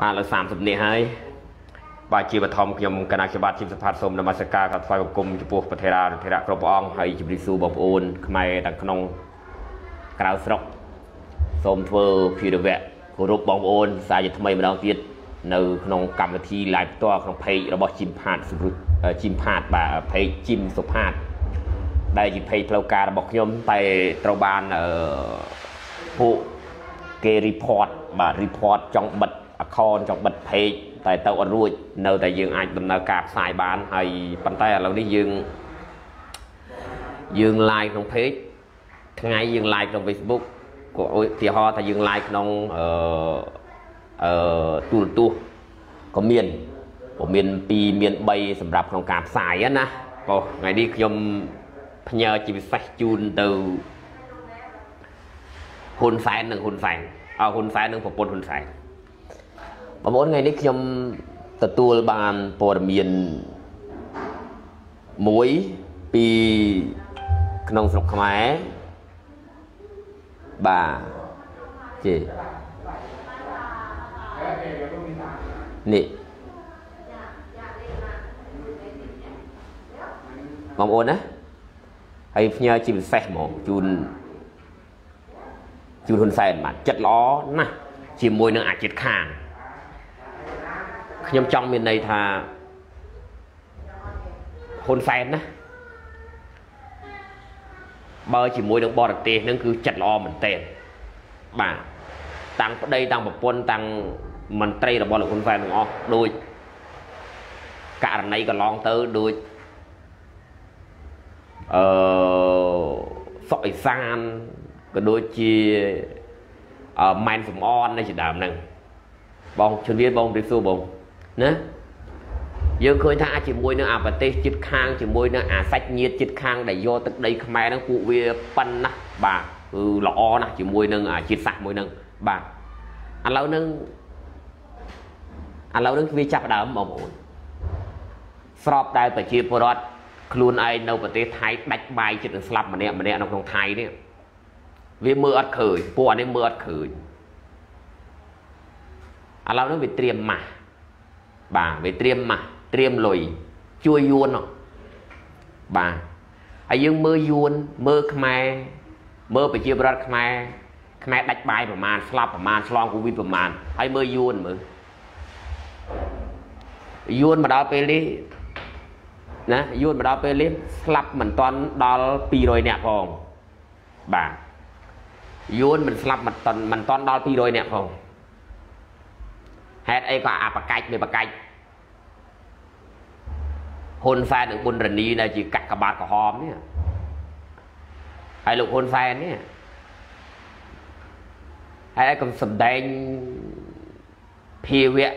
បាទលើ30នេះហើយបាទជាបឋមខ្ញុំគណៈច្បាប់ជីវសផាតសូមនមស្ការថ្វាយបង្គំចំពោះព្រះធេរាធេរៈគ្រប់ព្រះអង្គហើយជម្រាបសួរបងប្អូនខ្មែរទាំងក្នុងក្រៅស្រុកសូមធ្វើភិរវៈគោរពបងប្អូនសាជាថ្មីម្ដងទៀតនៅក្នុងកម្មវិធី live ផ្ទាល់ក្នុង page របស់ជីមផាតសុរុជីមផាតបាទ page ជីមសុផាតដែលជា page ផ្លូវការរបស់ខ្ញុំតែត្រូវបានអឺពួកគេ report បាទ report ចង់បិទ account ចង់បិទ page តែទៅអត់រួចនៅតែយើងអាចដំណើរការផ្សាយបានហើយប៉ុន្តែឥឡូវនេះយើងយើង live ក្នុង page ថ្ងៃយើង live ក្នុង Facebook ក៏ឧទាហរណ៍ថាយើង live ក្នុងអឺអឺទូរទស្សន៍ក៏មានក៏មាន2មាន3សម្រាប់ក្នុងការផ្សាយណាក៏ថ្ងៃនេះខ្ញុំផ្ញើជាពិសេសជូនទៅហ៊ុនសែននិងហ៊ុនសែនអើហ៊ុនសែននិងប្រពន្ធហ៊ុនសែន បងប្អូនថ្ងៃនេះខ្ញុំទទួលបានព័ត៌មានមួយពីក្នុងស្រុកខ្មែរបាទជេនេះបងប្អូនណាហើយផ្ញើជាពិសេសហ្មងជូនជូនហ៊ុនសែនបាទចិត្តល្អណាស់ជាមួយនឹងអាចិត្តខាង ខ្ញុំចង់មានន័យថាហ៊ុនសែនណាបើជាមួយនឹងបរទេសហ្នឹងគឺចិត្តល្អមែនទែនបាទតាំងប្តីតាំងប្រពន្ធតាំងមន្ត្រីរបស់លោកហ៊ុនសែនទាំងអស់ដូចករណីកន្លងទៅដូចអឺសុកអេសានក៏ដូចជាអឺម៉ែនសំអននៅជាដើមហ្នឹងបងជំរាបបងព្រីសួរបង ណាយើងឃើញថាជាមួយនឹងអាប្រទេសជិតខាងជាមួយនឹងអាសាច់ញាតិជិតខាងដែលយកទឹកដីខ្មែរហ្នឹងពួកវាប៉ិនណាស់បាទគឺល្អណាស់ជាមួយនឹងអាជាតិសាសន៍មួយហ្នឹងបាទឥឡូវហ្នឹងឥឡូវហ្នឹងវាចាប់ដើមបងប្អូនស្របដែលប្រជាពលរដ្ឋខ្លួនឯងនៅប្រទេសថៃដាច់បាយចិត្តនឹងស្លាប់ម្នាក់ម្នាក់នៅក្នុងថៃនេះវាមើលអត់ឃើញពួកអានេះមើលអត់ឃើញឥឡូវហ្នឹងវាត្រៀមម៉ាស់ បាទវាត្រៀមម៉ាស់ត្រៀមលុយជួយយួនបាទហើយយើងមើលយួនមើលខ្មែរមើលប្រជាប្រដ្ឋខ្មែរខ្មែរដាច់បាយប្រមាណស្លាប់ប្រមាណឆ្លងកូវីដប្រមាណហើយមើលយួនមើលយួនមកដល់ពេលនេះណាយួនមកដល់ពេលនេះស្លាប់មិនតាន់ដល់200នាក់ផងបាទយួនមិនស្លាប់មិនតាន់មិនតាន់ដល់200នាក់ផង ហេតុអីក៏អាបកាច់មិនបកាច់ហ៊ុនសែននិងប៊ុនរនីដែលជាកាក់កបាតក្រហមនេះហើយលោកហ៊ុនសែននេះហើយកុំសំដែងភាវៈ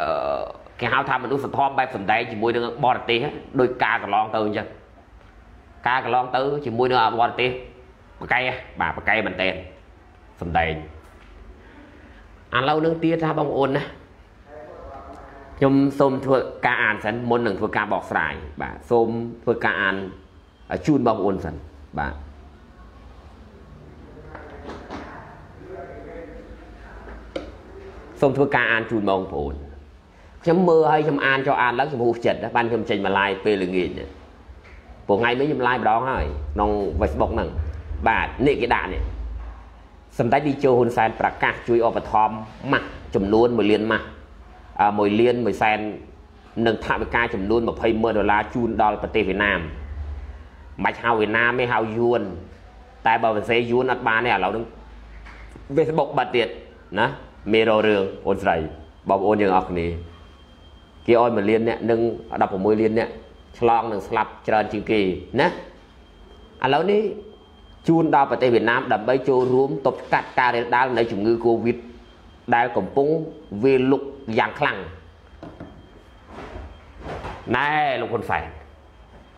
អឺគេហៅថាមនុស្សធម៌បែបសំដែងជាមួយនឹងបរទេសដោយការកន្លងទៅអញ្ចឹងការកន្លងទៅជាមួយនឹងបរទេសបកែបាទបកែមែនតើសំដែង ឥឡូវនឹងទៀតថាបងប្អូនណាខ្ញុំសូមធ្វើការអានសិនមុននឹងធ្វើការបកស្រាយបាទសូមធ្វើការអានជូនបងប្អូនសិនបាទសូមធ្វើការអានជូនបងប្អូនខ្ញុំមើលឲ្យខ្ញុំអានចុះអានឡើងខ្ញុំហួសចិត្តបានខ្ញុំចេញមក live ពេលល្ងាចព្រោះថ្ងៃនេះខ្ញុំ live ម្ដងហើយក្នុង Facebook ហ្នឹងបាទនេះគេដាក់នេះ សម្ដេចនាយកហ៊ុនសែនប្រកាសជួយឧបត្ថម្ភម៉ាស់ចំនួន1លានម៉ាស់1លាន1សែននិងថវិកាចំនួន20ម៉ឺនដុល្លារជូនដល់ប្រទេសវៀតណាមមិនបាច់ហៅវៀតណាមទេហៅយួនតែបើប្រទេសយួនអត់បានទេឥឡូវហ្នឹង Facebook បាត់ទៀតណាមេរោរឿងអូនស្រីបងប្អូនយើងអស់គ្នាគេឲ្យ1លានអ្នកនិង16លានអ្នកឆ្លងនឹងស្លាប់ច្រើនជាងគេណាឥឡូវនេះ ជូនដល់ប្រទេសវៀតណាមដើម្បីចូលរួមទប់ស្កាត់ការរាលដាលនៃជំងឺ Covid ដែលកំពុងវាលុកយ៉ាងខ្លាំងណែលោកហ៊ុនសែន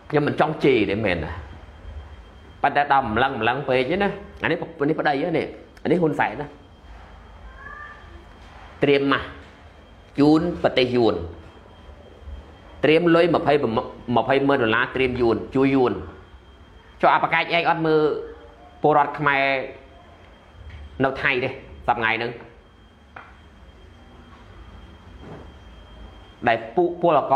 ខ្ញុំមិនចង់ជេរទេមែនណាប៉ុន្តែដល់ម្លឹងម្លឹងពេកទេណាអានេះនេះប្តីនេះអានេះហ៊ុនសែនណាត្រៀមម៉ាស់ជូនប្រទេសយួនត្រៀមលុយ20 20ម៉ឺនដុល្លារត្រៀមយួនជួយយួនចុះអបកាច់ឯងអត់មើល ពលរដ្ឋខ្មែរនៅថៃទេសប្តាហ៍ថ្ងៃហ្នឹងដែលពួកពលក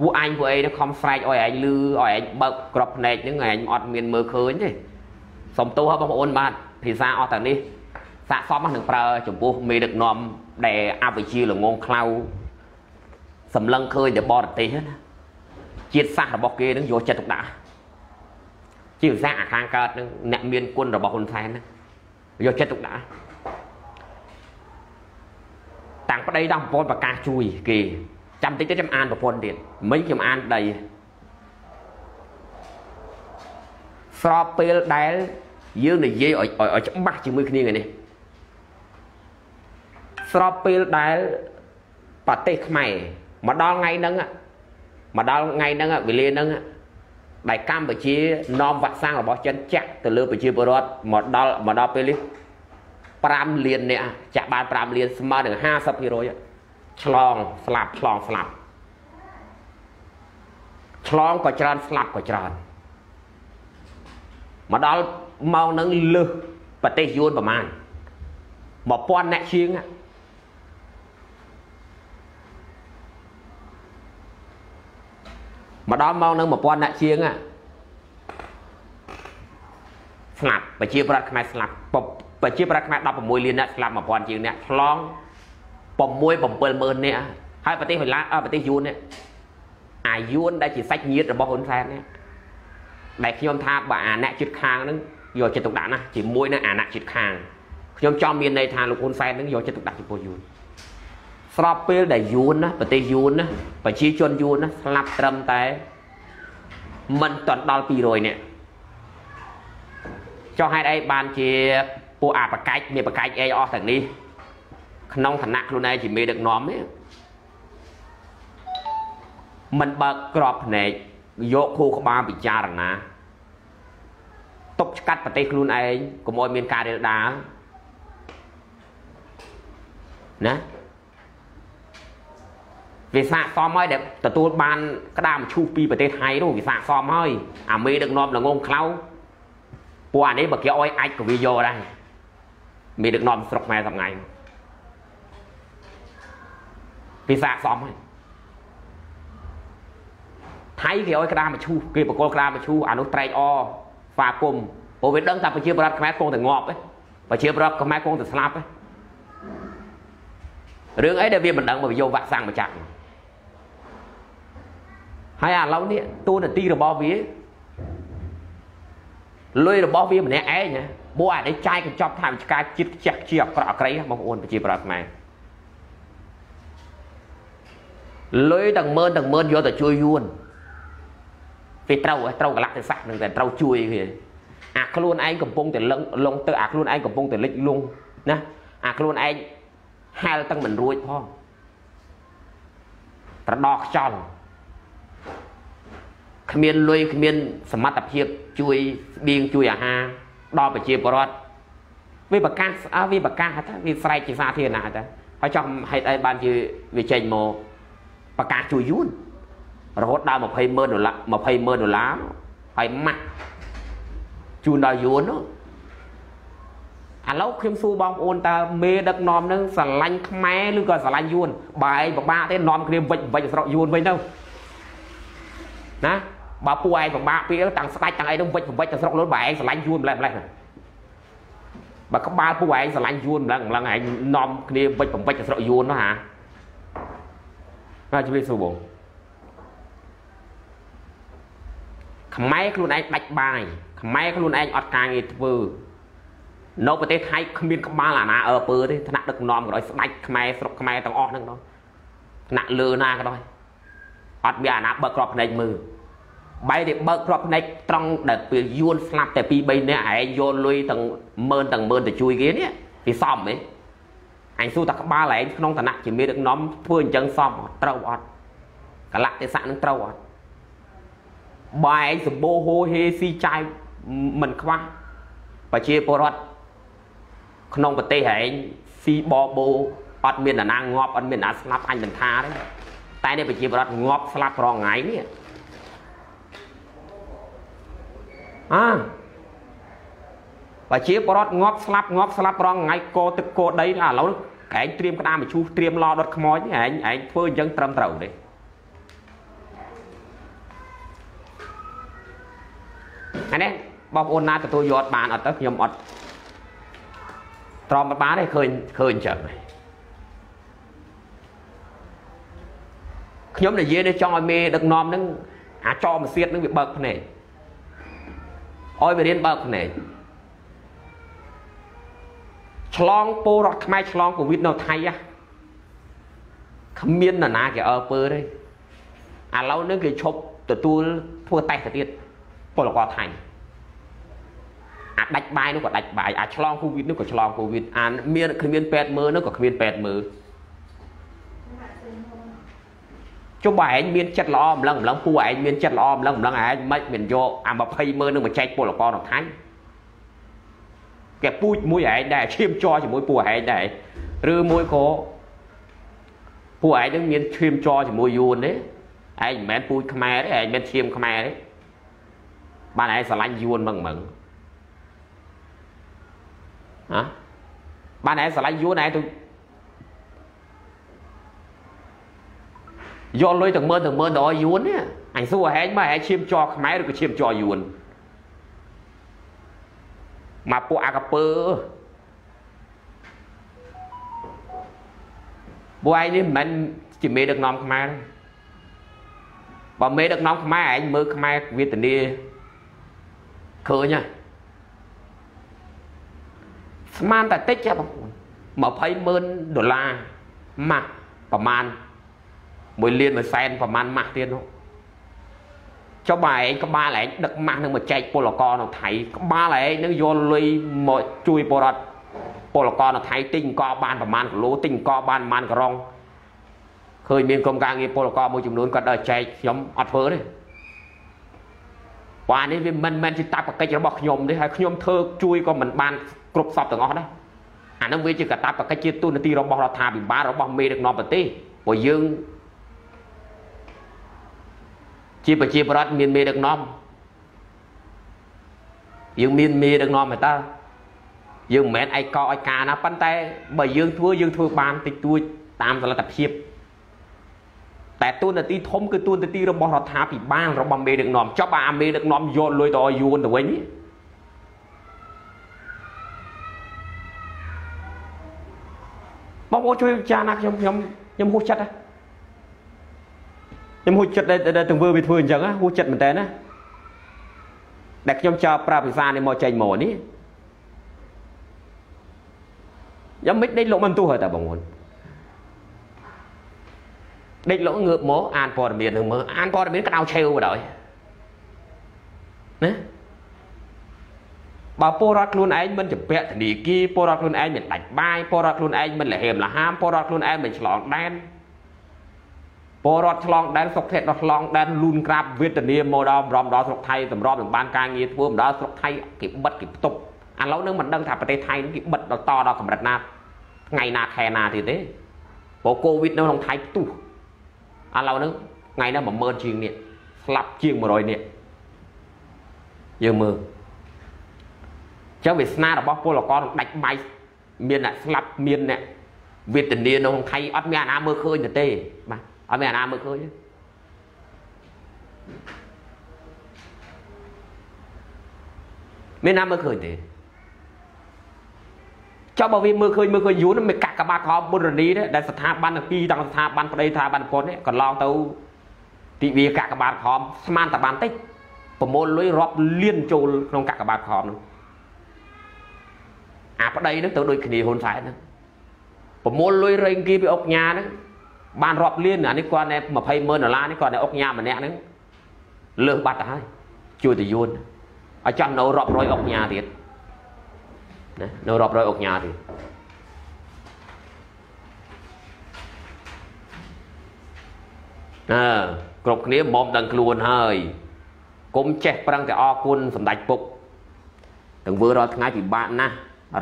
ពួកអញពួកអីនឹងខំស្រែកឲ្យឯងលឺឲ្យឯងបើកក្របភ្នែកហ្នឹងឯងអត់មានមើលឃើញទេសុំទោសបងប្អូនបាទភាសាអស់តែនេះសាកសមនឹងប្រើចំពោះមេដឹកនាំដែលអវិជ្ជាល្ងងខ្លៅសម្លឹងឃើញតែបរទេសណាជាតិសាសរបស់គេនឹងយកចិត្តទុកដាក់ ជាភាសាអាខាងកើតនឹងអ្នកមានគុណរបស់ហ៊ុនសែនណាយកចិត្តទុកដាក់តាំងប្តីដល់ប្រព័ន្ធប្រកាសជួយគេចាំតិចទៅខ្ញុំអានប្រព័ន្ធទៀតមិញខ្ញុំអានដីស្របពេលដែលយើងនិយាយឲ្យឲ្យច្បាស់ជាមួយគ្នានេះស្របពេលដែលប្រទេសខ្មែរមកដល់ថ្ងៃហ្នឹងមកដល់ថ្ងៃហ្នឹងវេលាហ្នឹង ដែលកម្ពុជានាំវ៉ាក់សាំងរបស់ចិនចាក់ទៅលើប្រជាពលរដ្ឋមកដល់មកដល់ពេលនេះ5លានអ្នកចាក់បាន5លានស្មើនឹង50%ឆ្លងស្លាប់ឆ្លងស្លាប់ឆ្លងក៏ច្រើនស្លាប់ក៏ច្រើនមកដល់ម៉ោងហ្នឹងលើសប្រទេសយួនប្រមាណ1000អ្នកជាង មកដល់ម៉ោងនឹង1000អ្នកជាងស្លាប់ប្រជាប្រដ្ឋខ្មែរស្លាប់ប្រជាប្រដ្ឋខ្មែរ16លានអ្នកស្លាប់1000ជាងអ្នកឆ្លង6 70000អ្នកហើយប្រទេសវេឡាប្រទេសយួននេះអាយួនដែលជាសាច់ញាតិរបស់ហ៊ុនសែននេះដែលខ្ញុំថាបើអាអ្នកជិតខាងហ្នឹងយកចិត្តទុកដាក់ណាជាមួយនឹងអាអ្នកជិតខាងខ្ញុំចង់មានន័យថាលោកហ៊ុនសែនហ្នឹងយកចិត្តទុកដាក់ចំពោះយួន ស្របពេលដែលយួនណាប្រទេសយួនណាប្រជាជនយួនណាស្លាប់ត្រឹមតែមិនទាន់ដល់200នាក់ចុះហេតុអីបានជាពួកអាបកាច់មានបកាច់អីអស់ទាំងនេះក្នុងឋានៈខ្លួនឯងជាមេដឹកនាំទេមិនបើកក្របភ្នែកយកខួរក្បាលពិចារណាទប់ឆ្កាត់ប្រទេសខ្លួនឯងកុំឲ្យមានការរាលដាលណា វាសាកសមហើយដែលទទួលបានក្តាមឈូសពីប្រទេសថៃនោះវាសាកសមហើយអាមេដឹកនាំល្ងងខ្លៅពួកអានេះបើគេអោយអាចក៏វាយកដែរមេដឹកនាំស្រុកខ្មែរថ្ងៃវាសាកសមហើយថៃគេឲ្យក្តាមឈូសគេបកលក្តាមឈូសអានោះត្រែកអស្វាគមព្រោះវាដឹងថាប្រជាប្រដ្ឋខ្មែរគង់តែងាប់ឯងប្រជាប្រដ្ឋខ្មែរគង់តែស្លាប់ឯងរឿងអីដែលវាមិនដឹងមកយកវ៉ាក់សាំងមកចាក់ ហើយឥឡូវនេះទូនាទីរបស់វាលុយរបស់វាម្នាក់ឯងណាពួកអានេះចាយកញ្ចប់ថាវិការជាតិខ្ជះខ្ជាអក្រក់អក្រៃបងប្អូនប្រជាប្រដ្ឋខ្មែរលុយទាំងម៉ឺនទាំងម៉ឺនយកទៅជួយយួនវាត្រូវត្រូវកលៈទេសៈនឹងតែត្រូវជួយវាអាខ្លួនឯងកំពុងតែលឹងលងទៅអាខ្លួនឯងកំពុងតែលិចលងណាអាខ្លួនឯងហែលទាំងមិនរួចផងប្រដោះខ្យល់ គ្មានលុយគ្មាន សមត្ថភាពជួយស្បៀងជួយអាហារដល់ប្រជាពលរដ្ឋវាប្រកាសអើវាប្រកាសថាវាស្រែកជាសាធារណៈតាហើយចង់ហេតុអីបានជាវាចេញមកប្រកាសជួយយួនរហូតដល់20ម៉ឺនដុល្លារ20ម៉ឺនដុល្លារហើយម៉ាក់ជូនដល់យួននោះឥឡូវខ្ញុំសួរបងប្អូនតើមេដឹកនាំនឹងស្រឡាញ់ខ្មែរឬក៏ស្រឡាញ់យួនបើឯងពិបាកទេនាំគ្នាវិចវិចស្រុកយួនវិញទៅណា បើពួកឯងពិបាកពីតាំងស្ដាច់តាំងអីនោះវិចវិចទៅស្រុកលុនបើឯងស្រឡាញ់យួនម្លេះម្លេះបើក្បាលពួកឯងស្រឡាញ់យួនម្លឹងម្លឹងឯងនាំគ្នាវិចបំវិចទៅស្រុកយួននោះហាបាទជំរាបសួរបងខ្មែរខ្លួនឯងដាច់បាយខ្មែរខ្លួនឯងអត់ការងារធ្វើនៅប្រទេសថៃគ្មានក្បាលអាណាអើពើទេថ្នាក់ដឹកនាំក៏ដោយស្ដាច់ខ្មែរស្រុកខ្មែរទាំងអស់ហ្នឹងដល់ថ្នាក់លើណាក៏ដោយអត់មានអាណាបើកក្របភ្នែកមើល បែរតែបើកក្របភ្នែកត្រង់ដែលពេលយួនស្លាប់តែ2 3នាក់ឯងយកលុយទាំងម៉ឺនទាំងម៉ឺនទៅជួយគេនេះវាសមហ៎អញសួរតែក្បាលឯងក្នុងឋានៈជាមេដឹកនាំធ្វើអញ្ចឹងសមអត់ត្រូវអត់កលៈទេសៈនឹងត្រូវអត់បើឯងសម្បូរហូហេស៊ីចាយមិនខ្វះប្រជាពលរដ្ឋក្នុងប្រទេសឯងស៊ីបបោអត់មានអាណាងាប់អត់មានអាស្លាប់អញមិនថាទេតែនេះប្រជាពលរដ្ឋងាប់ស្លាប់រងថ្ងៃនេះ អើប្រជាពលរដ្ឋងាប់ស្លាប់ងាប់ស្លាប់រងថ្ងៃកោទឹកកោដីឥឡូវឯងត្រៀមក្តាមមឈូសត្រៀមឡដុតខ្មោចឯងឯងធ្វើអញ្ចឹងត្រឹមត្រូវទេអានេះបងប្អូនណាទទួលយកបានអត់ទៅខ្ញុំអត់ត្រមបានទេឃើញឃើញអញ្ចឹងខ្ញុំនិយាយនេះចង់ឲ្យមេដឹកនាំនឹងអាចោមសៀតនឹងវាបើកភ្នែក ឲ្យវារៀនបើកភ្នែកឆ្លងពលរដ្ឋខ្មែរឆ្លងកូវីដនៅថៃហ่ะគ្មាននរណាគេអើពើទេឥឡូវនេះគេឈប់ទទួលធ្វើតេស្តទៅទៀតពលករថៃអាចដាច់បាយនោះក៏ដាច់បាយអាចឆ្លងកូវីដនោះក៏ឆ្លងកូវីដអានមានគ្មានពេទ្យមើលនោះក៏គ្មានពេទ្យមើល ចុះបើឯងមានចិត្តល្អម្លឹងម្លឹងពួកឯងមានចិត្តល្អម្លឹងម្លឹងឯងមិនមិនយកអា20ម៉ឺននឹងមកចែកពលករនៅថៃគេពូជមួយឯងដែរឈាមចរជាមួយពួកឯងដែរឬមួយក៏ពួកឯងនឹងមានឈាមចរជាមួយយួនទេឯងមិនមែនពូជខ្មែរទេឯងមិនឈាមខ្មែរទេបានឯងស្រឡាញ់យួនមឹងមឹងហ៎បានឯងស្រឡាញ់យួនឯងទៅ យកលុយទាំងមើលទាំងមើលដល់យួននេះអញសួរហែងមកហែងឈាមចរខ្មែរឬក៏ឈាមចរយួនមកពួកអាកពើពួកឯងនេះមិនមែនជាមេដឹកនាំខ្មែរទេបើមេដឹកនាំខ្មែរឯងមើលខ្មែរវេទនាឃើញហ៎ស្មានតែតិចបងប្អូន20ម៉ឺនដុល្លារម៉ាក់ប្រមាណ 1លាន1សែនប្រមាណម៉ាស់ទៀតនោះចុះបើឯងក្បាលឯងដឹកម៉ាស់នឹងមកចែកពលករនៅថៃក្បាលឯងនឹងយកលុយមកជួយបរដ្ឋពលករនៅថៃទិញអង្គបានប្រមាណគីឡូទិញអង្គបានប្រមាណក្រងឃើញមានក្រុមការងារពលករមួយចំនួនគាត់ដើរចែកខ្ញុំអត់ធ្វើទេបាទនេះវាមិនមែនជាតបកិច្ចរបស់ខ្ញុំទេហើយខ្ញុំធ្វើជួយក៏មិនបានគ្រប់សពទាំងអស់ដែរអានឹងវាជាកតាបកិច្ចជាទូនាទីរបស់រដ្ឋាភិបាលរបស់មេដឹកនាំប្រទេសព្រោះយើង ជាប្រជាប្រដ្ឋមានមេដឹកនាំយើងមានមេដឹកនាំហើយតើយើងមិនមែនឯកោឯកាណាប៉ុន្តែបើយើងធ្វើយើងធ្វើបានតិចតួចតាមសលទ្ធភាពតែទូនាទីធំគឺទូនាទីរបស់រដ្ឋាភិបាលរបស់មេដឹកនាំចប់អាមេដឹកនាំយកលុយទៅឲ្យយួនទៅវិញបងប្អូនជួយពិចារណាខ្ញុំខ្ញុំខ្ញុំហួសចិត្តណា ខ្ញុំហួចចិត្តដែលទង្វើវាធ្វើអញ្ចឹងហួចចិត្តមែនតើណាដែលខ្ញុំចោលប្រាប់ភាសានេះមកចេញមកនេះយ៉ាងមិនដេកលោកមិនទោះតែបងប្អូនដេកលោកងើបមកអានព័ត៌មាននឹងមើលអានព័ត៌មានក្តៅឆេវបណ្ដោយណាបើពលរដ្ឋខ្លួនឯងមិនចម្ពាក់ធនីគារពលរដ្ឋខ្លួនឯងមិនដាច់បាយពលរដ្ឋខ្លួនឯងមិនលហេមលហាមពលរដ្ឋខ្លួនឯងមិនឆ្លងដែន ពលរដ្ឋឆ្លងដែនសុខភ័ក្រដល់ឆ្លងដែនលូនក្រាបវេទនាមកដល់រំដល់ស្រុកថៃសម្របនឹងបានការងារធ្វើមកដល់ស្រុកថៃគេបិទគេផ្ទុកឥឡូវនឹងមិនដឹងថាប្រទេសថៃគេបិទដល់តដល់កម្រិតណាថ្ងៃណាខែណាទៀតទេព្រោះកូវីដនៅក្នុងថៃផ្ទុះឥឡូវហ្នឹងថ្ងៃនេះ10000ជាងនេះស្លាប់ជាង100នេះយើងមើលចឹងវាសនារបស់ពលករនឹងដាច់បាយមានអ្នកស្លាប់មានអ្នកវេទនានៅក្នុងថៃអត់មានអាណាមើលឃើញទេបាទ អត់មានអាណាមើលឃើញមានណាមើលឃើញទេចុះបើវាមើលឃើញមើលឃើញយូរមិនកាក់កបាត់ខំបុរនីទេដែលស្ថាប័នទាំងពីរទាំងស្ថាប័នប្តីស្ថាប័នប្រពន្ធនេះកន្លងទៅទីវាកាក់កបាត់ខំស្មានតែបានតិចប្រមូលលុយរាប់លានចូលក្នុងកាក់កបាត់ខំនោះអាប្តីនឹងទៅដូចគ្នាហ៊ុនសែនហ្នឹងប្រមូលលុយរែងគីពីអុកញ៉ាហ្នឹង បានរាប់លានអានេះគាត់តែ20ម៉ឺនដុល្លារនេះគាត់តែអុកញ៉ាម្នាក់ហ្នឹងលើសបាត់ទៅហើយជួយទៅយួនឲ្យចាំនៅរាប់រយអុកញ៉ាទៀតណានៅរាប់រយអុកញ៉ាទៀតអើគ្រប់គ្នាមុំដឹងខ្លួនហើយកុំចេះប្រឹងតែអរគុណសម្ដេចពុកទាំងធ្វើរាល់ថ្ងៃពិបាកណាស់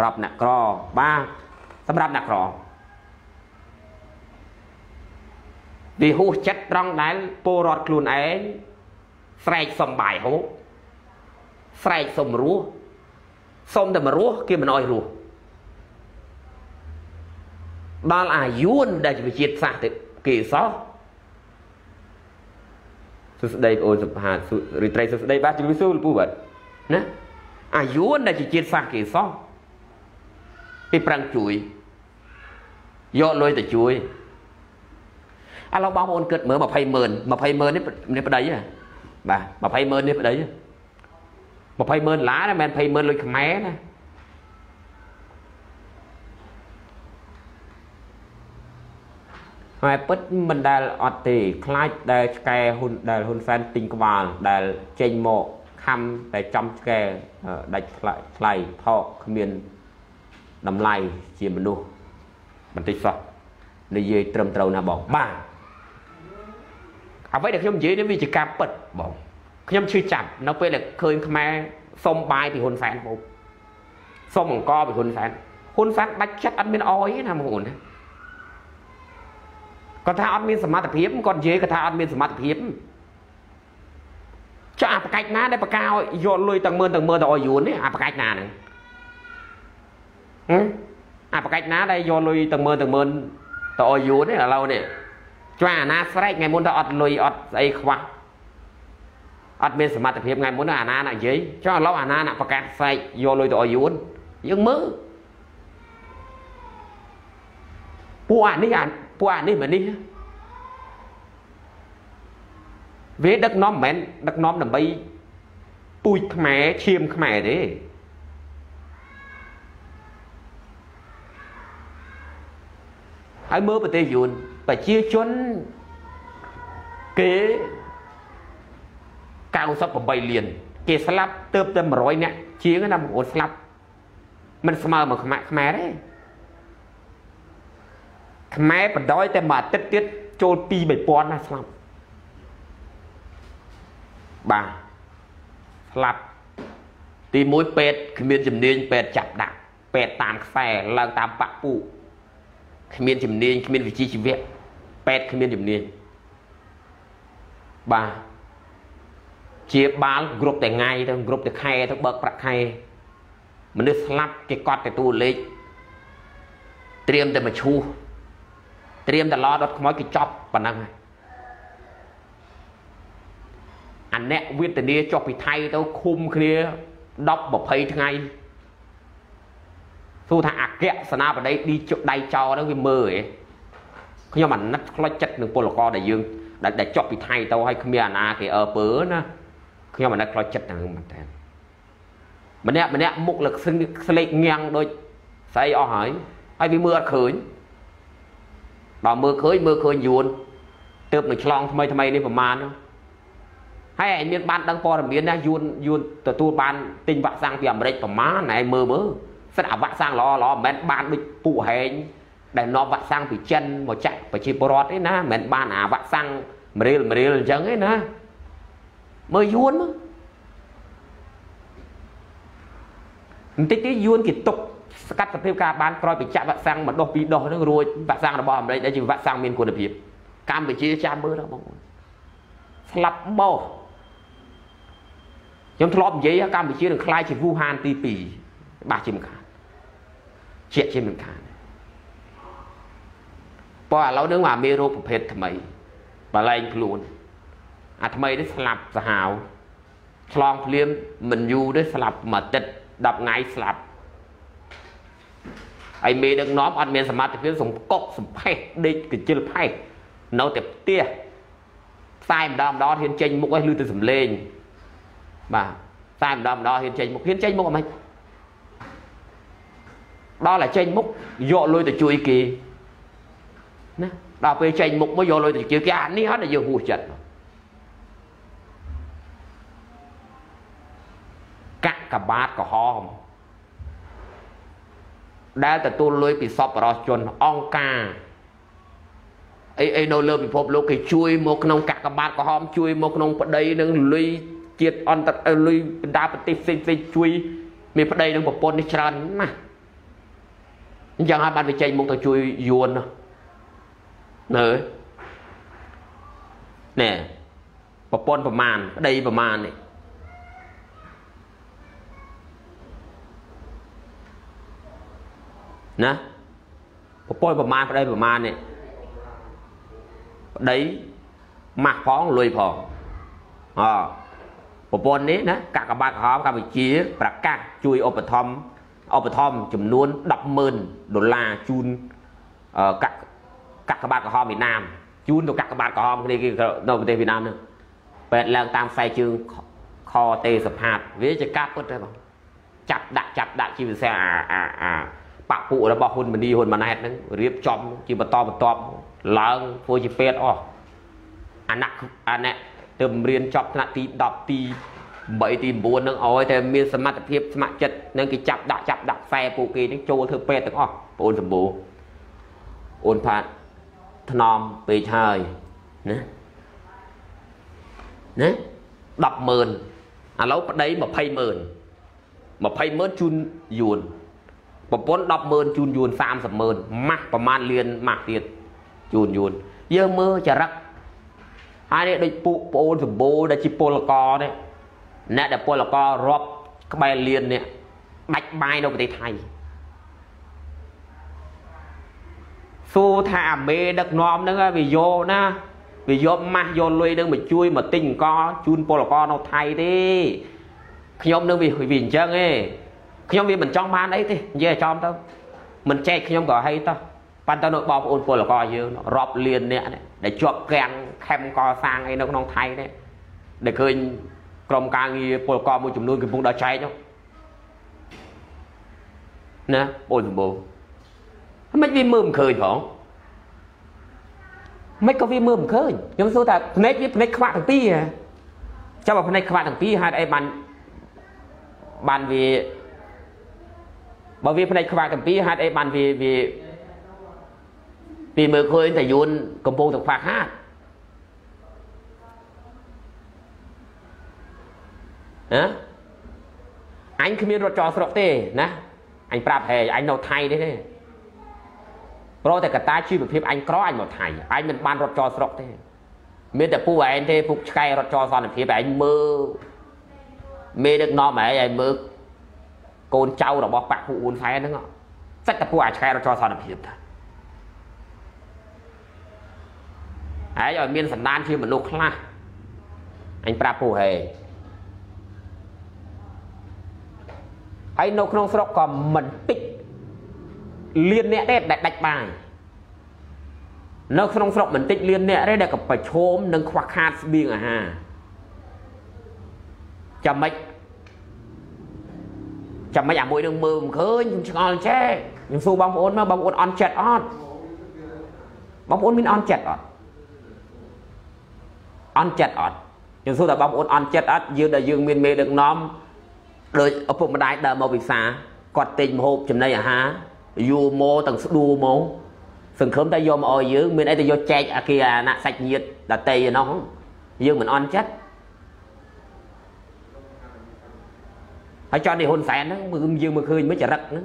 រាប់អ្នកក្របាទសម្រាប់អ្នកក្រ វាហួសចិត្តត្រង់ដែលពលរដ្ឋខ្លួនឯងស្រែកសំបាយហូបស្រែកសំរស់សុំតែមករស់គេមិនអោយរស់ដល់អាយុនដែលជាជាតិសាសន៍ទៅគេសោះសួស្តីបងអូនសុផាតរីត្រីសួស្តីបាទជំរាបសួរលោកពូបាទណាអាយុនដែលជាជាតិសាសន៍គេសោះពីប្រាំងជួយយកលុយទៅជួយ ឥឡូវបងប្អូនគិតមើល20ម៉ឺន20ម៉ឺននេះនេះប្តីហ៎បាទ20ម៉ឺននេះប្តី20ម៉ឺនឡាណាមិនមែន20ម៉ឺនលុយខ្មែរណាហើយពិតមិនដែលអត់ទេខ្លាចដែលឆ្កែហ៊ុនដែលហ៊ុនសែនទិញក្បាលដែលចេញមកខំតែចំឆ្កែដាច់ថ្លៃថោកគ្មានតម្លៃជាមនុស្សបន្តិចសោះនិយាយត្រឹមត្រូវណាបងបាទ អ្វីដែលខ្ញុំនិយាយនេះវាជាការពិតបងខ្ញុំឈឺចាប់នៅពេលដែលឃើញខ្មែរសុំបាយពីហ៊ុនសែនបងសុំអង្គពីហ៊ុនសែនហ៊ុនសែនដាច់ចិត្តអត់មានអយទេណាបងប្អូនណាគាត់ថាអត់មានសមត្ថភាពគាត់និយាយគាត់ថាអត់មានសមត្ថភាពចាអាបកាច់ណាដែលបកាយកលុយទាំងម៉ឺនទាំងម៉ឺនទៅឲ្យយួននេះអាបកាច់ណាហ្នឹងហឹមអាបកាច់ណាដែលយកលុយទាំងម៉ឺនទាំងម៉ឺនទៅឲ្យយួននេះឥឡូវនេះ ចុះអាណាស្រែកថ្ងៃមុនទៅអត់លុយអត់ស្អីខ្វះអត់មានសមត្ថភាពថ្ងៃមុនអាណាណានិយាយចុះឥឡូវអាណាណាប្រកាសស្រែកយកលុយទៅឲ្យយួនយើងមើលពួកអានេះអាពួកអានេះមិននេះវាដឹកនាំមិនមែនដឹកនាំដើម្បីពូជខ្មែរឈាមខ្មែរទេហើយមើលប្រទេសយួន ប្រជាជនគេ98លាន គេស្លាប់ទៅតែ100នាក់ជាងណាបងប្អូនស្លាប់មិនស្មើមកខ្មែរខ្មែរទេខ្មែរបដ ாய் តែមួយអាទិត្យទៀតចូល2 3000ណាស្លាប់បាទស្លាប់ទី1ពេទ្យគ្មានជំនាញពេទ្យចាប់ដាក់ពេទ្យតាមខ្សែឡើងតាមបាក់ពូ គ្មានជំនាញគ្មានវិជ្ជាជីវៈពេទ្យគ្មានជំនាញបាទជាបាលគ្រប់តែថ្ងៃទៅគ្រប់តែខែទៅបើកប្រាក់ខែមនុស្សស្លាប់គេកត់តែតួលេខត្រៀមតែមកឈូសត្រៀមតែឡដុតខ្មោចគេចប់ប៉ុណ្ណឹងហើយអាអ្នកវេទនាចុះពីថៃទៅឃុំគ្នា10 20ថ្ងៃ ទោះថាអគ្គសនាបតីឌីជុដៃចោហ្នឹងវាមើលឯងខ្ញុំអាណិតខ្លោចចិត្តនឹងពលករដែលយើងដែលចុះពីថៃទៅឲ្យគ្មានអាណាគេអើពើណាខ្ញុំអាណិតខ្លោចចិត្តហ្នឹងមែនតើម្នាក់ម្នាក់មុខលឹកស្លេកងាំងដូចស្អីអស់ហើយហើយវាមើលអត់ឃើញបើមើលឃើញមើលឃើញយួនទៅនឹងឆ្លងថ្មីថ្មីនេះប្រហែលហើយឯងមានបានដឹងព័ត៌មានណាយួនយួនទទួលបានទិញវ៉ាក់សាំងពីអាមេរិកប្រហែលឯងមើលមើល សិតអាវ៉ាក់សាំងល្អល្អមិនមែនបានដូចពួកហែងដែលនាំវ៉ាក់សាំងពីចិនមកចាក់ប្រជាពលរដ្ឋទេណាមិនមែនបានអាវ៉ាក់សាំងមរៀលមរៀលអញ្ចឹងទេណាមើលយួនមើលបន្តិចទៀតយួនគេទុកស្កាត់សភាពការបានក្រោយពីចាក់វ៉ាក់សាំងមួយដុសពីរដុសហ្នឹងរួចវ៉ាក់សាំងរបស់អាមេរិកដែលជាវ៉ាក់សាំងមានគុណភាពកម្ពុជាចាំមើលដល់បងប្អូនស្លាប់បោះខ្ញុំធ្លាប់និយាយកម្ពុជានឹងខ្លាយជាវូហានទី2បាសជាមិនខា នជាជាមិនខានព្រោះឥឡូវនឹងមកមានរោគប្រភេទថ្មីបលែងខ្លួនអាថ្មីនេះស្លាប់សាហាវឆ្លងភ្លាមមិនយូរទេស្លាប់មួយអាទិត្យ10ថ្ងៃស្លាប់ហើយមេដឹកនាំអត់មានសមត្ថភាពសង្កុកសំផេះដេកកញ្ជិលផេះនៅតែផ្ទះផ្សាយម្ដងម្ដងហ៊ានចេញមុខឲ្យលឺទៅសំឡេងបាទផ្សាយម្ដងម្ដងហ៊ានចេញមុខហ៊ានចេញមុខអីមិន ដល់តែចេញមុខយកលុយទៅជួយគេណាដល់ពេលចេញមុខមកយកលុយទៅជួយគេអានេះអត់ដែលយើងហួសចិត្តកាក់កបាតក្រហមដែលទទួលលុយពីសពរសជនអង្គការអីអីនៅលើពិភពលោកគេជួយមកក្នុងកាកបាទក្រហមជួយមកក្នុងប្តីនឹងលុយជាតិអន្តរលុយបណ្ដាប្រទេសផ្សេងផ្សេងជួយមានប្តីនឹងប្រពន្ធនេះច្រើនណាស់ អញ្ចឹងហើយបានវាចេញមុខទៅជួយយួនណានៅណែប្រពន្ធប្រមាណប្តីប្រមាណនេះណាប្រពន្ធប្រមាណប្តីប្រមាណនេះប្តីម៉ាស់ផងលុយផងអប្រពន្ធនេះណាកាកបាទក្រហមកម្ពុជា ប្រកាសជួយឧបត្ថម្ភ ឧបត្ថម្ភចំនួន100,000ដុល្លារជូនកាកកាកបាទក្រហមវៀតណាមជូនទៅកាកបាទក្រហមគ្នាគេនៅប្រទេសវៀតណាមហ្នឹងបែរឡើងតាមខ្សែជើងខទេសផាតវាជាការពិតទេបងចាប់ដាក់ចាប់ដាក់ជាពិសេសអាអាអាបពុរបស់ហ៊ុនមនីហ៊ុនម៉ាណែតហ្នឹងរៀបចំជាបន្តបន្ទាប់ឡើងធ្វើជាពេទ្យអស់អាណត្តិអាណត្តិទើបរៀនចប់ថ្នាក់ទី10ទី 8ទី9ហ្នឹងឲ្យតែមានសមត្ថភាពស្ម័គ្រចិត្តនឹងគេចាប់ដាក់ចាប់ដាក់ខ្សែពួកគេហ្នឹងចូលធ្វើពេទ្យទាំងអស់បងអូនសម្បូរអូនផាតថ្នមពេកហើយណាណា100000ឥឡូវប្តី20000 20000ជូនយួនប្រពន្ធ100,000ជូនយួន30,000ម៉ាស់ប្រមាណលានម៉ាស់ទៀតជូនយួនយើងមើលចរិតហើយនេះដូចពួកប្អូនសម្បូរដែលជាពលករនេះ អ្នកដែលពលកររាប់ក្បែរលាននេះដាច់បាយនៅប្រទេសថៃសួរថាអាមេដឹកនាំហ្នឹងវាយកណាវាយកម៉ាស់យកលុយនឹងមកជួយមកទិញអង្គជូនពលករនៅថៃទេខ្ញុំនឹងវាវាអញ្ចឹងឯងខ្ញុំវាមិនចង់បានអីទេនិយាយឲ្យចំទៅមិនចែកខ្ញុំក៏ហីតោះប៉ុន្តែនៅបងប្អូនពលករយើងរាប់លានអ្នកដែលជាប់ក្រាំងខេមកសាងអីនៅក្នុងថៃនេះដែលឃើញ ក្រុមការងារពលករមួយចំនួនកំពុងដល់ចែកនោះណាបងសម្បូរមិនវាមើលមិនឃើញផងមិនក៏វាមើលមិនឃើញខ្ញុំសួរថាភ្នែកវាភ្នែកខ្វាក់ទាំងពីរចាំបើភ្នែកខ្វាក់ទាំងពីរហេតុអីបានបានវាបើវាភ្នែកខ្វាក់ទាំងពីរហេតុអីបានវាវាពីមើលឃើញតែយួនកំពុងតែខ្វះខាត ណាអញគ្មានរត់ចោលស្រុកទេណាអញប្រាប់ហេអញនៅថៃនេះទេព្រោះតែកតាជីវភាពអញក្រអញមកថៃអញមិនបានរត់ចោលស្រុកទេ មានតែពូឯងទេពុកឆ្កែរត់ចោលសន្តិភាពឯងមើលមេដឹកនាំឯងឯងមើលកូនចៅរបស់បាក់ពូអ៊ូនសែនហ្នឹងសិតតែពូអាចឆ្កែរត់ចោលសន្តិភាពថាហើយឲ្យមានសន្តានជាមនុស្សខ្លះអញប្រាប់ពូហេ ហើយនៅក្នុងស្រុកក៏មិនតិចលៀនអ្នកទេដែលដាច់បាយនៅក្នុងស្រុកមិនតិចលៀនអ្នកទេដែលក៏ប្រឈមនឹងខ្វះខាតស្បៀងអាហារចាំមិនចាំមិនអាមួយនឹងមើលមិនឃើញខ្ញុំឆ្ងល់ចេះខ្ញុំសួរបងប្អូនមកបងប្អូនអន់ចិត្តអត់បងប្អូនមានអន់ចិត្តអត់អន់ចិត្តអត់ខ្ញុំសួរថាបងប្អូនអន់ចិត្តអត់យើងដែលយើងមានមេដឹកនាំ ដោយឪពុកម្ដាយដើរមកពិសាគាត់ទិញម្ហូបចំណីអាហារយូរមកទាំងស្ដួលមកសង្ឃឹមតែយកមកឲ្យយើងមានអីទៅយកចែកអាគេអាណាក់សាច់ញាតដតីឯនោះយើងមិនអន់ចិត្តហើយចន់នេះហ៊ុនសែនហ្នឹងយើងមើលឃើញមិនចរិតហ្នឹង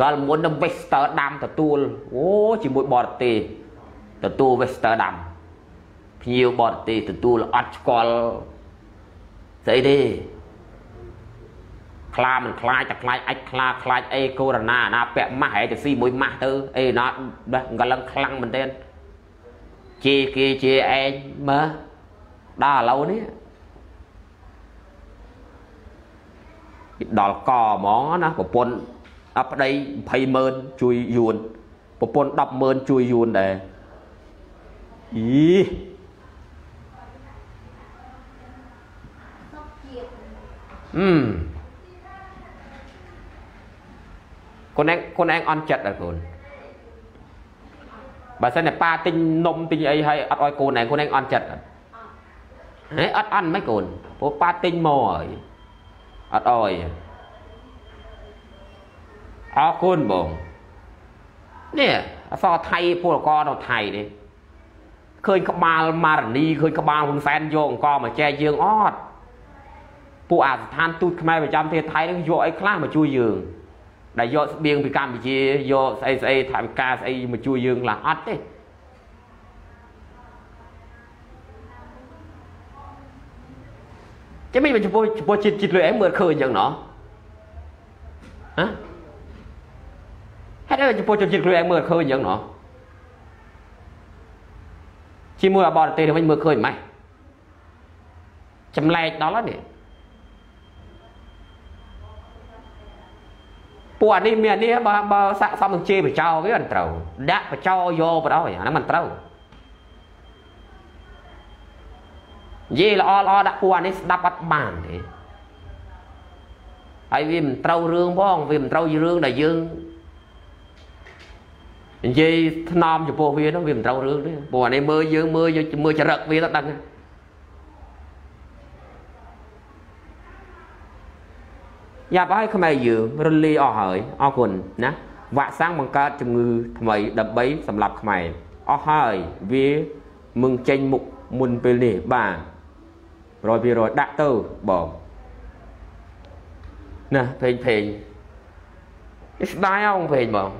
កលមុនទៅ Westerdam ទទួលអូជាមួយបរទេសទទួល Westerdam ភ្ញៀវបរទេសទទួលអត់ស្គាល់ស្អីទេ ខ្លាមិនខ្លាចតែខ្លាចអាចខ្លាខ្លាចអីកូវីដណាណាពាក់ម៉ាស់ហែទៅស៊ីមួយម៉ាស់ទៅអីណាកលឹងខ្លាំងមែនទែនជេរគេជេរឯងមើលដល់ឥឡូវនេះដល់កហ្មងណាប្រពន្ធអប្តី20ម៉ឺនជួយយួនប្រពន្ធ10ម៉ឺនជួយយួនដែរអីអឺ កូនឯងកូនឯងអន់ចិត្តអើកូនបើសិនតែប៉ាទិញនំទិញអីហើយអត់ឲ្យកូនឯងកូនឯងអន់ចិត្តអត់ហេអត់អន់មិនកូនព្រោះប៉ាទិញមកហើយអត់អោយអរគុណបងនេះអសថៃពលករនៅថៃនេះឃើញក្បាលម៉ារនីឃើញក្បាលហ៊ុនសែនយកអង្គមកចែកយើងអត់ពួកអាស្ថានទូតខ្មែរប្រចាំប្រទេសថៃនឹងយកអីខ្លះមកជួយយើង ដែលយកស្បៀងពីកម្ពុជាយកស្អីស្អីថវិកាស្អីមកជួយយើងខ្លះអត់ទេចាំមិនចំពោះចំពោះជាតិជាតិលុយឯងមើលឃើញអញ្ចឹងណោះហ៎ហេតុត់អីចំពោះជនជាតិខ្លួនឯងមើលឃើញអញ្ចឹងណោះជាមួយអបរទេសទៅវិញមើលឃើញម៉េចចម្លែកដល់ហើយនេះ ពួកអានេះមានអានេះបើបើសាក់សំនឹងជេរបចោវាអត់ត្រូវដាក់បចោយកបដ ாய் អាហ្នឹងមិនត្រូវនិយាយល្អល្អដាក់ពួកអានេះស្ដាប់អត់បានទេហើយវាមិនត្រូវរឿងផងវាមិនត្រូវរឿងដែលយើងនិយាយថ្នមចំពោះវានោះវាមិនត្រូវរឿងទេព្រោះអានេះមើលយើងមើលមើលចរិតវាទៅដឹង យ៉ាប់ហើយខ្មែរយើងរលីអស់ហើយអរគុណណាវាក់សាំងបង្កើតជំងឺថ្មីដើម្បីសម្រាប់ខ្មែរអស់ហើយវាមឹងចេញមុខមុនពេលនេះបាទ100%ដាក់ទៅបងណាភេងភេងស្ដាយអងភេងបង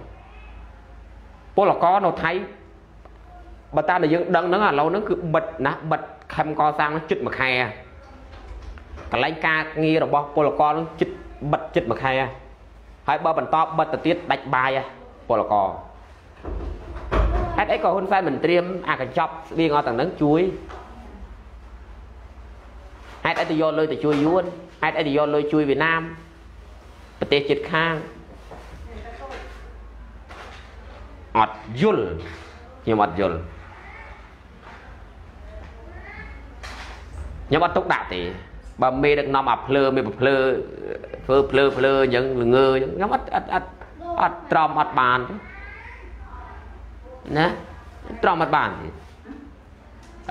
ពលករនៅថៃបើតាមដែលយើងដឹងហ្នឹងឥឡូវហ្នឹងគឺបិទណាបិទខេមកសាងជិតមួយខែកន្លែងការងាររបស់ពលករហ្នឹងជិត បិទជិតមួយខែហើយបើបន្តបិទទៅទៀតដាច់បាយពលករហេតុអីក៏ហ៊ុនសែនមិនត្រៀមអាកញ្ចប់ស្បៀងអត់ទាំងហ្នឹងជួយហេតុអីទៅយកលុយទៅជួយយួនហេតុអីទៅយកលុយជួយវៀតណាមប្រទេសជិតខាងអត់យល់ខ្ញុំអត់យល់ខ្ញុំអត់ទុកដាក់ទេ បើមេដឹកនាំអាភ្លើមេភ្លើធ្វើភ្លើភ្លើអញ្ចឹងល្ងើអញ្ចឹងខ្ញុំអត់អត់អត់អត់ត្រមអត់បានណាត្រមអត់បានទេ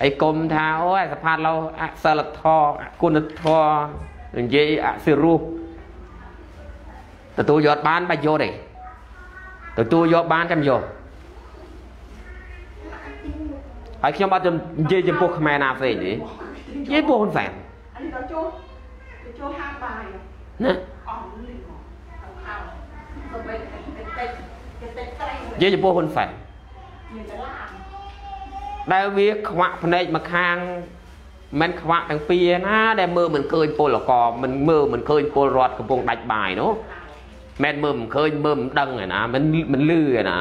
អីគុំថាអូយសផាតលោអសិលធម៌អគុណធម៌និយាយអសិរុសទទួលយកបានបាច់យកទេទទួលយកបានចាំយកហើយខ្ញុំអត់និយាយចំពោះខ្មែរណាផ្សេងទេនិយាយពោះហ៊ុនសែន អានេះដល់ចូលចូលហាងបាយណាអស់លីមកខោទៅបីតិចតិចតិចតិចត្រីនិយាយចំពោះហ៊ុនសែនមានតឡានដែលវាខ្វាក់ភ្នែកមកខាងមិនខ្វាក់ទាំងពីរណាដែលមើលមិនឃើញពលករមិនមើលមិនឃើញពលរដ្ឋកំពុងដាច់បាយនោះមិនមើលមិនឃើញមើលមិនដឹងឯណាមិនមិនលឺឯណា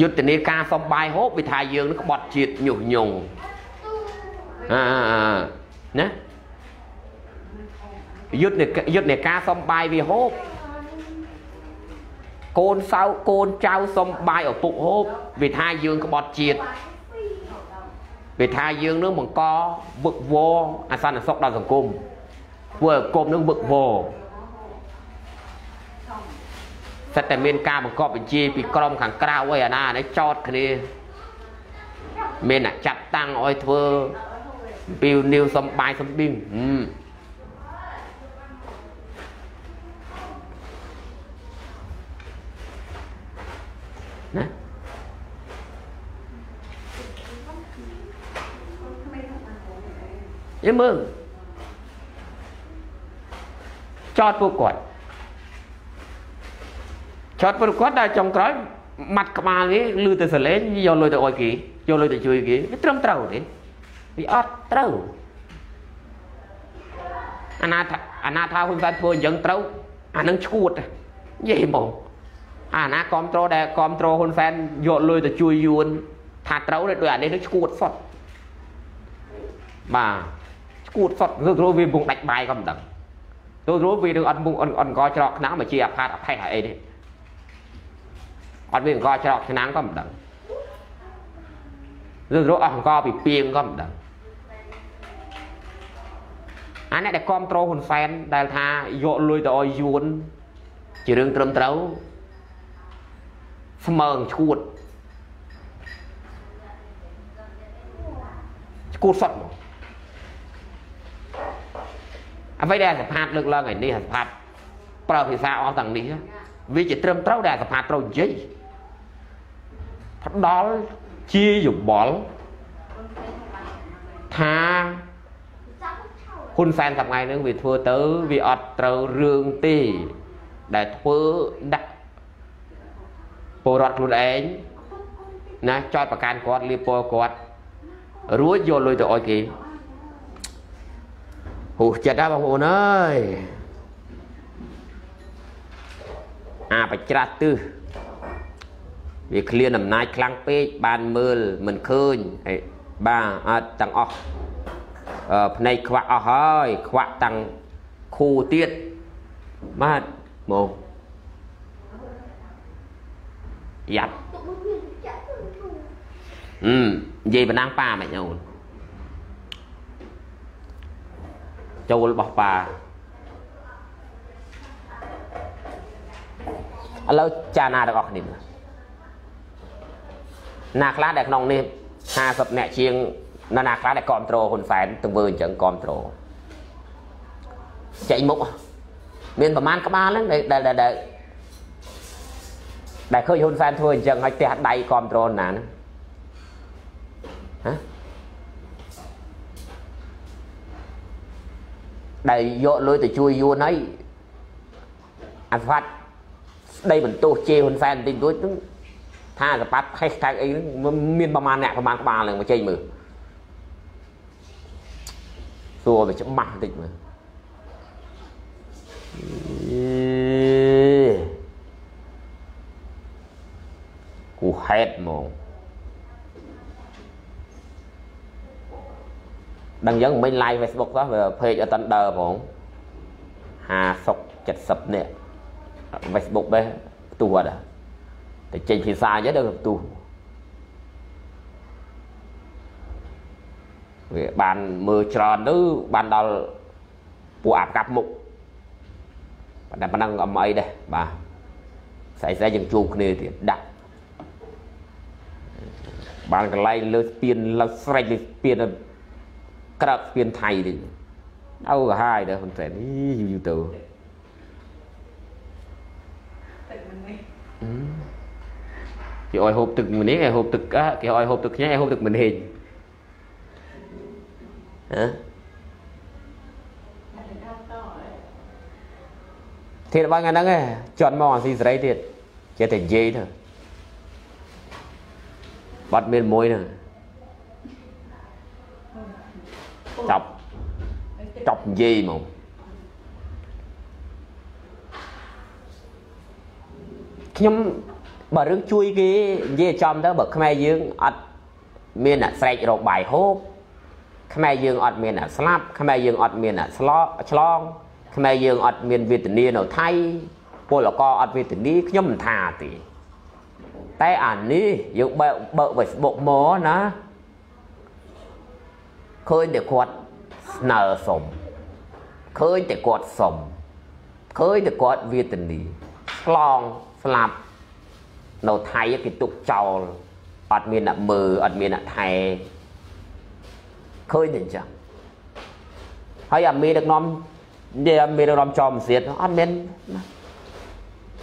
យុទ្ធនាការសំបាយហូបវាថាយើងនឹងក្បត់ជាតិញុះញង់អាណាយុទ្ធយុទ្ធនាការសំបាយវាហូបកូនសៅកូនចៅសំបាយឪពុកហូបវាថាយើងក្បត់ជាតិវាថាយើងនឹងបង្កវឹកវរអាសន្នសុខដល់សង្គមធ្វើឲ្យគុំនឹងវឹកវរ សិតតែមានការបង្កប់បញ្ជាពីក្រមខាងក្រៅអីអាណានេះចោតគ្នាមានអ្នកចាត់តាំងឲ្យធ្វើពីវនីវសំបាយសំប៊ីងណាយមើលចោតពួកគាត់ ចោតពួកគាត់ដែលចុងក្រោយម៉ាត់ក្បាលនេះលឺទៅសលេងយកលុយទៅអុយគេយកលុយទៅជួយគេវាត្រឹមត្រូវទេវាអត់ត្រូវអាណាថាអាណាថាហ៊ុនសែនធ្វើអញ្ចឹងត្រូវអានឹងឈួតនិយាយមកអាណាគ្រប់ត្រូលដែលគ្រប់ត្រូលហ៊ុនសែនយកលុយទៅជួយយួនថាត្រូវទេដោយអានេះនឹងឈួតសុតបាទឈួតសុតព្រោះវាពុងដាច់បាយក៏មិនដឹងព្រោះវានឹងអត់មុខអត់អង្គច្រកឆ្នាំមកជាអាផាតអផេះអីនេះ អត់មានអង្គច្រកឆ្នាំក៏មិនដឹងឬរកអស់អង្គពីពីងក៏មិនដឹងអានេះដែលគ្រប់ត្រូលហ៊ុនសែនដែលថាយកលុយទៅឲ្យយួនជារឿងត្រឹមត្រូវស្មើងឈួតឈួតសតមកអ្វីដែលសភាតលើកឡើងឯនេះសភាតប្រើភាសាអស់ទាំងនេះវាជាត្រឹមត្រូវដែលសភាតត្រូវនិយាយ ផ្ដល់ជាយោបល់ថាហ៊ុនសែនថ្ងៃហ្នឹងវាធ្វើទៅវាអត់ត្រូវរឿងទេ ដែលធ្វើដាក់ពលរដ្ឋខ្លួនឯងណាចោតប្រកាន់គាត់លៀបពណ៌គាត់រួចយកលុយទៅអោយគេហូចិត្តណាបងប្អូនអើយបច្ច្រាស់ទិស វាឃ្លានអំណាចខ្លាំងពេកបានមើលមិនឃើញហើយបាទអត់ទាំងអស់អឺភ្នែកខ្វាក់អស់ហើយខ្វាក់តាំងខូទៀតបាទមកយ៉ាប់អឺនិយាយបណ្ដាំងប៉ាមិនអូនចូលរបស់ប៉ាឥឡូវចាណាទាំងអស់គ្នាមើល ណាខ្លះដែលក្នុងនេះ50អ្នកជាងណាណាខ្លះដែលគ្រប់ត្រូលហ៊ុនសែនទង្វើអញ្ចឹងគ្រប់ត្រូលចេញមុខមានប្រមាណក្បាលហ្នឹងដែលដែលដែលដែលឃើញហ៊ុនសែនធ្វើអញ្ចឹងឲ្យផ្ទះដៃគ្រប់ត្រូលណាហ្នឹងហ៎ដែលយកលុយទៅជួយយួនហើយអាស្វាត់ស្ដីបន្ទោសជេរហ៊ុនសែនបន្តិចបន្តួចហ្នឹង ថាសបាត់ខេះកៅអីហ្នឹងមានប្រមាណអ្នកប្រមាណក្បាលហ្នឹងមកចេញមើលសួរទៅច្បាស់បន្តិចមើលអេគូហេតហ្មងដឹងយ៉ាងមិញ live Facebook ទៅវា page អត់តាន់ដើរហ្មង50 70នាក់ Facebook ដែរផ្ទុះអត់ តែចេញភាសាអញ្ចឹងដល់ផ្ទុះវាបានមើលច្រើនទៅបានដល់ពួកអាប់កាប់មុខតែប៉ុណ្ណឹងអមអីដែរបាទស្អីស្អីយើងជួបគ្នាទៀតដាក់បានកន្លែងលើស្ពានលើស្រេចលើស្ពានក្រើកស្ពានថៃទៀតអើកាហាយដែរហ៊ុនសែនយូរយូរទៅទឹកមិននេះ គេឲ្យហូបទឹកម្នេះគេហូបទឹកអ่ะគេឲ្យហូបទឹកខ្ញែហូបទឹកម្នេះហ៎តែដល់តហើយធាតរបស់ថ្ងៃហ្នឹងឯងជន់មកអាស៊ីសេរីទៀតចេះតែនិយាយទៅបាត់មានមួយហ្នឹងចាប់ចាប់និយាយហ្មងខ្ញុំ បើរឿងជួយគេនិយាយចំទៅបើខ្មែរយើងអត់មានអ្នកស្រែករកបាយហូបខ្មែរយើងអត់មានអ្នកស្លាប់ខ្មែរយើងអត់មានអ្នកស្លឆ្លងខ្មែរយើងអត់មានវេទនានៅថៃពលករអត់វេទនាខ្ញុំមិនថាទេតែអានេះយើងបើកបើក Facebook មកណាឃើញតែគាត់ស្នើសុំឃើញតែគាត់សុំឃើញតែគាត់វេទនាឆ្លងស្លាប់ នៅថៃគេទុកចោលអត់មានអ្នកមើលអត់មានអ្នកថែឃើញតែអញ្ចឹងហើយអាមេដឹកនាំនិយាយអាមេដឹកនាំចោលមិនសៀតអត់មានណា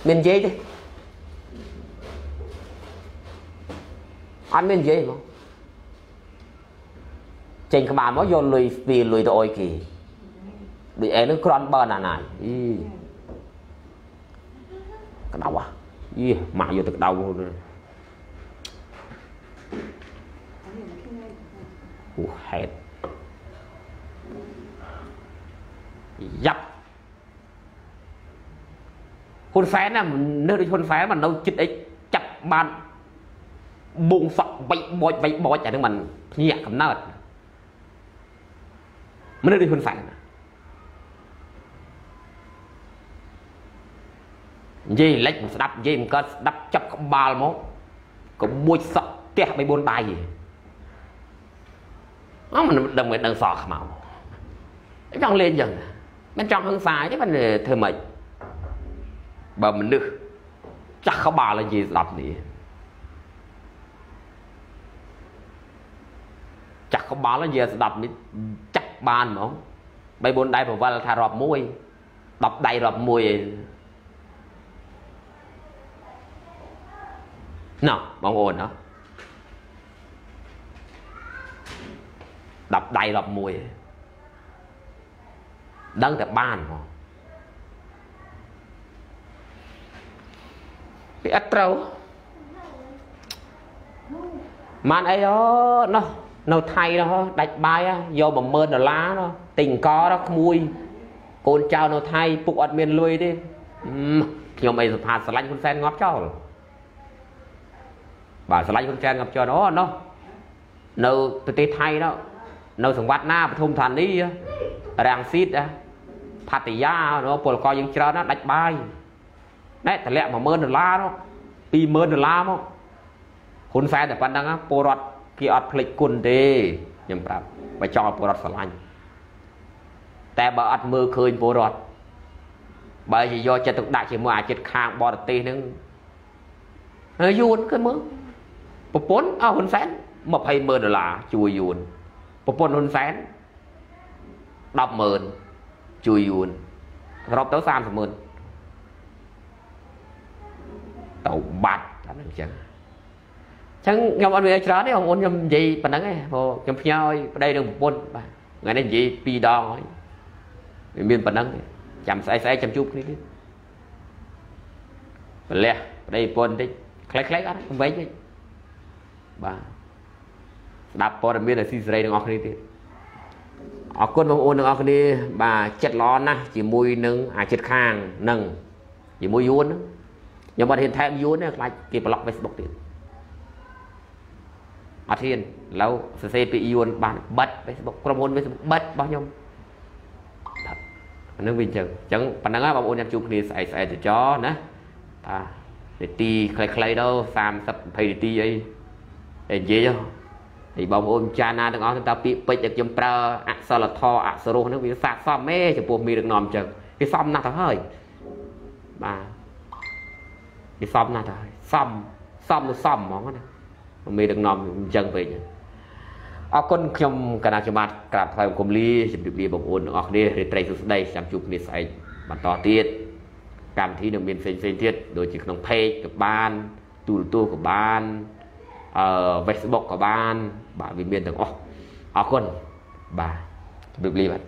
មាននិយាយទេអត់មាននិយាយហ្មងចេញក្បាលមកយកលុយស្ពីលុយទៅអុយគេដូចឯនឹងក្រន់បើណាណាយអីក្តៅអា យីម៉ាក់យកទៅក្តៅអូហេតយ៉ាប់ហ៊ុនសែនណានៅដូចហ៊ុនសែនមិននៅចិត្តអីចាប់បានបងសក់បៃបោចបៃបោចអាហ្នឹងមិនភ្ញាក់កំណើតមនុស្សដូចហ៊ុនសែនណា និយាយលិចមិនស្ដាប់និយាយមិនកើតស្ដាប់ចាប់ក្បាលមកក៏មួយសក់ផ្ទះបី4ដៃអស់មិនដឹងមិនដឹងសក់ខ្មៅចង់លេងចឹងមិនចង់ហឹងសាយទេមិនធ្វើម៉េចបើមនុស្សចាស់ក្បាលនិយាយស្ដាប់នេះចាស់ក្បាលនិយាយស្ដាប់នេះចាក់បានហ្មងបី4ដៃប្រវល់ថារាប់1 10ដៃរាប់1ឯង ណោះបងប្អូនណោះ10ដៃរាប់1ដឹងតែបានហ្មងវាអត់ត្រូវបានអីអូណោះនៅថៃនោះដាច់បាយយក10000ដុល្លារនោះទិញអង្គនោះក្មួយកូនចៅនៅថៃពុកអត់មានលុយទេខ្ញុំអីសុផាតស្រឡាញ់ហ៊ុនសែនងាប់ចោល បាទស្រឡាញ់ហ៊ុនសែនងាប់ចោលអូណោះនៅប្រទេសថៃនោះនៅសង្វាត់ណាពធុំធានីរាំងស៊ីតផាតយានោះពលករយើងច្រើនណាស់ដាច់បាយណែតម្លាក់10000ដុល្លារនោះ20000ដុល្លារមកហ៊ុនសែនតែប៉ុណ្្នឹងពលរដ្ឋគេអត់ភ្លេចគុណទេខ្ញុំប្រាប់បើចង់ឲ្យពលរដ្ឋស្រឡាញ់តែបើអត់មើលឃើញពលរដ្ឋបើជាយកចិត្តទុកដាក់ជាមួយអាចិត្តខាងបរទេសហ្នឹងហើយយួនគឺមើល ប្រពន្ធអស់ហ៊ុនសែន200,000ដុល្លារជួយយួនប្រពន្ធហ៊ុនសែន100000ជួយយួនសរុបទៅ30,000ទៅបាត់អាហ្នឹងចឹងចឹងខ្ញុំអត់មានច្រើនទេបងប្អូនខ្ញុំនិយាយប៉ុណ្្នឹងឯងព្រោះខ្ញុំផ្ញើឲ្យប្តីនឹងប្រពន្ធបាទថ្ងៃនេះនិយាយពីរដងហើយវាមានប៉ុណ្្នឹងទេចាំស្អែកស្អែកចាំជួបគ្នាទៀតប្រលះប្តីប្រពន្ធតិចខ្លីៗអត់កំវែងតិច បាទស្ដាប់ព័ត៌មានឲ្យស៊ីសេរីទាំងអស់គ្នាទៀតអរគុណបងប្អូនទាំងអស់គ្នាបាទចិត្តល្អណាស់ជាមួយនឹងអាចិត្តខាងនឹងជាមួយយួនហ្នឹងខ្ញុំអត់ហ៊ានថែមយួនទេខ្លាចគេប្លុក Facebook ទៀតអត់ហ៊ានឥឡូវសរសេរពាក្យយួនបានបិទ Facebook ក្រុមហ៊ុន Facebook បិទរបស់ខ្ញុំអានឹងវាអញ្ចឹងអញ្ចឹងប៉ុណ្ណឹងហើយបងប្អូនចាំជួបគ្នាស្អែកស្អែកទៅចណាបាទនាទីខ្លីៗទៅ30 20នាទីអី តែនិយាយហើយបងប្អូនចាណាទាំងអស់តើពាក្យពេចន៍ដែលខ្ញុំប្រើអក្សរធរអក្សរោះហ្នឹងវាស័កសមទេចំពោះមីដឹកនាំអញ្ចឹងវាសមណាស់ទៅហើយបាទវាសមណាស់ទៅហើយសមសមទៅសមហ្មងណាមេដឹកនាំអញ្ចឹងពេកអរគុណខ្ញុំកណាចំបាត់ក្រាបថ្វាយបង្គំលាជម្រាបលាបងប្អូនទាំងអស់គ្នារីត្រីសុស្ដីចាំជួបគ្នាស្អែកបន្តទៀតកម្មវិធីនឹងមានផ្សេងផ្សេងទៀតដូចជាក្នុង page ក៏បានទូរទស្សន៍ក៏បានអឺ Facebook ក៏បានបាទវាមានទាំងអស់អរគុណបាទជម្រាបលាបាទ